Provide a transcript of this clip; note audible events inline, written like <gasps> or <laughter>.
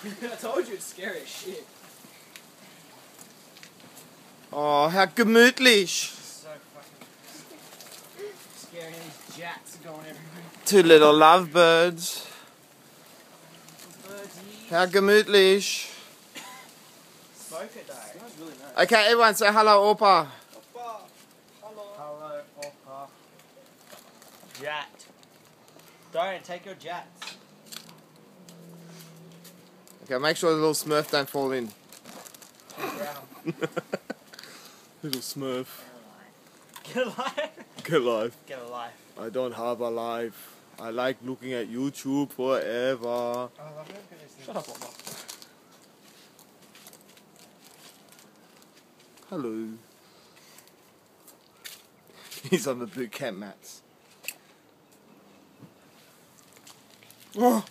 <laughs> I told you it's scary as shit. Oh, how gemütlich. So fucking scary. These jats are going everywhere. Two little lovebirds. How gemütlich. Smoke it though. Smells really nice. Okay, everyone say hello, Opa. Opa. Hello, Opa. Jat. Dorian, take your jats. Okay, make sure the little smurf don't fall in. <laughs> Little smurf. Get a life. Get life. Get a life. I don't have a life. I like looking at YouTube forever. Shut up, Opa. Hello. <laughs> He's on the boot camp mats. <gasps> Oh.